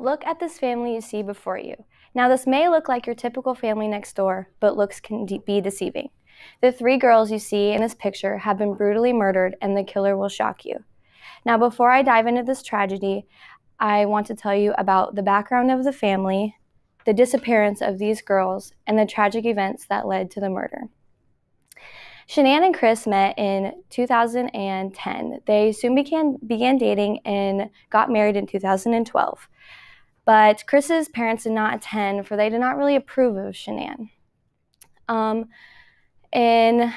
Look at this family you see before you. Now, this may look like your typical family next door, but looks can de- be deceiving. The three girls you see in this picture have been brutally murdered, and the killer will shock you. Now, before I dive into this tragedy, I want to tell you about the background of the family, the disappearance of these girls, and the tragic events that led to the murder. Shanann and Chris met in 2010. They soon began, began dating and got married in 2012. But Chris's parents did not attend, for they did not really approve of Shanann. Um, and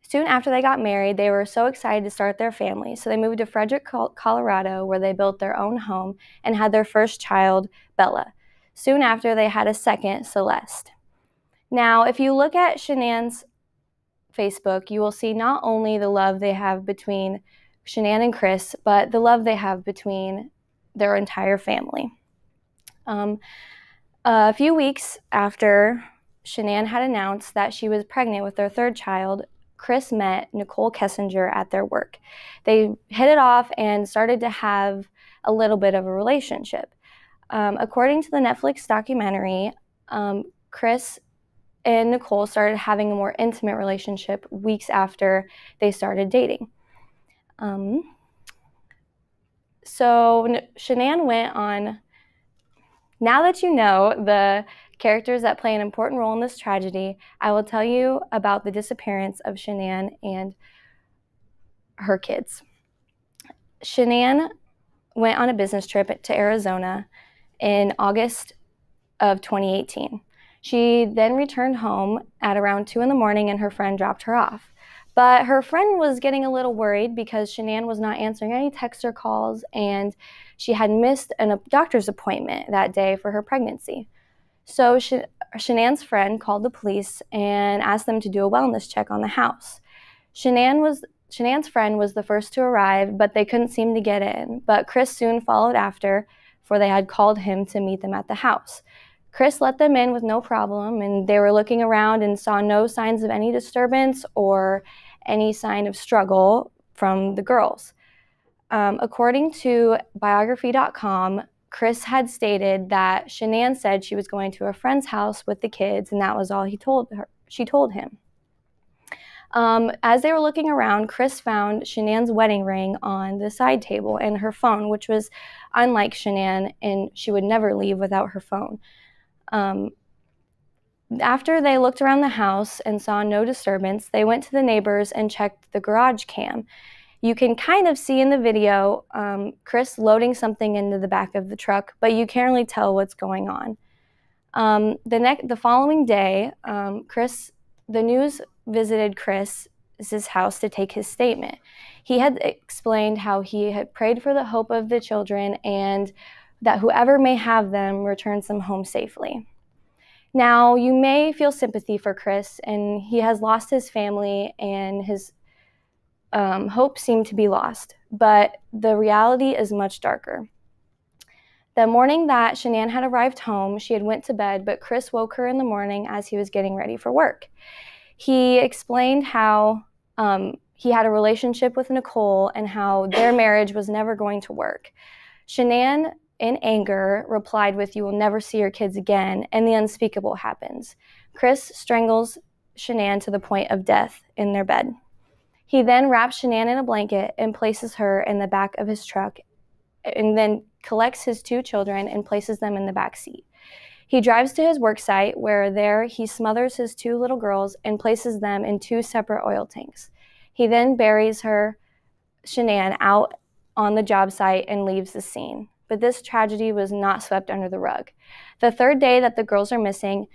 soon after they got married, they were so excited to start their family. So they moved to Frederick, Colorado, where they built their own home and had their first child, Bella. Soon after, they had a second, Celeste. Now, if you look at Shanann's Facebook, you will see not only the love they have between Shanann and Chris, but the love they have between their entire family. Um, a few weeks after Shanann had announced that she was pregnant with their third child, Chris met Nichol Kessinger at their work. They hit it off and started to have a little bit of a relationship. Um, according to the Netflix documentary, um, Chris and Nicole started having a more intimate relationship weeks after they started dating. Um, so Shanann went on now that you know the characters that play an important role in this tragedy, I will tell you about the disappearance of Shanann and her kids. Shanann went on a business trip to Arizona in August of 2018. She then returned home at around 2 in the morning and her friend dropped her off. But her friend was getting a little worried because Shanann was not answering any texts or calls, and she had missed a doctor's appointment that day for her pregnancy. So Sh- Shanann's friend called the police and asked them to do a wellness check on the house. Shanann was Shanann's friend was the first to arrive, but they couldn't seem to get in. But Chris soon followed after, for they had called him to meet them at the house. Chris let them in with no problem, and they were looking around and saw no signs of any disturbance or any sign of struggle from the girls. Um, according to biography.com, Chris had stated that Shanann said she was going to a friend's house with the kids, and that was all he told her. She told him. Um, as they were looking around, Chris found Shanann's wedding ring on the side table and her phone, which was unlike Shanann, and she would never leave without her phone. Um, after they looked around the house and saw no disturbance, they went to the neighbors and checked the garage cam. You can kind of see in the video um, Chris loading something into the back of the truck, but you can't really tell what's going on. Um, the next, the following day, um, Chris, the news visited Chris's house to take his statement. He had explained how he had prayed for the hope of the children and that whoever may have them returns them home safely. Now, you may feel sympathy for Chris, and he has lost his family, and his um, hope seemed to be lost. But the reality is much darker. The morning that Shanann had arrived home, she had went to bed, but Chris woke her in the morning as he was getting ready for work. He explained how um, he had a relationship with Nichol and how their marriage was never going to work. Shanann in anger, replied with, You will never see your kids again, and the unspeakable happens. Chris strangles Shanann to the point of death in their bed. He then wraps Shanann in a blanket and places her in the back of his truck, and then collects his two children and places them in the back seat. He drives to his work site, where there he smothers his two little girls and places them in two separate oil tanks. He then buries her, Shanann, out on the job site and leaves the scene but this tragedy was not swept under the rug. The third day that the girls are missing,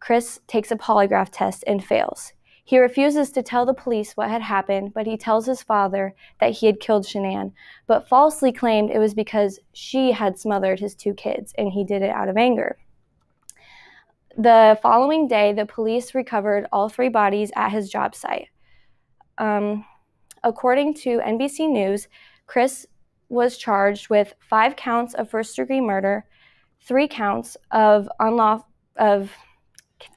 Chris takes a polygraph test and fails. He refuses to tell the police what had happened, but he tells his father that he had killed Shanann, but falsely claimed it was because she had smothered his two kids and he did it out of anger. The following day, the police recovered all three bodies at his job site. Um, according to NBC News, Chris was charged with five counts of first degree murder, three counts of unlawful of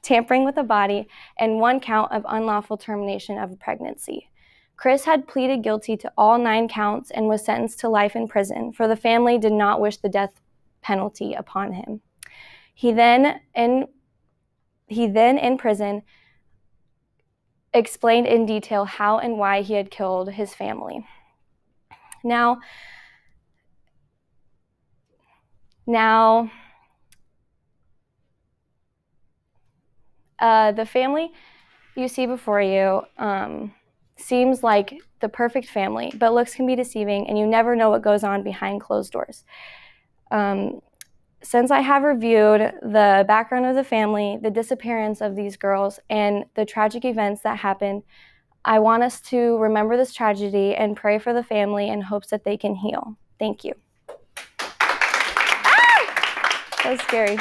tampering with a body, and one count of unlawful termination of a pregnancy. Chris had pleaded guilty to all nine counts and was sentenced to life in prison, for the family did not wish the death penalty upon him. He then in he then in prison explained in detail how and why he had killed his family. Now, now, uh, the family you see before you um, seems like the perfect family, but looks can be deceiving, and you never know what goes on behind closed doors. Um, since I have reviewed the background of the family, the disappearance of these girls, and the tragic events that happened, I want us to remember this tragedy and pray for the family in hopes that they can heal. Thank you. Ah! That was scary.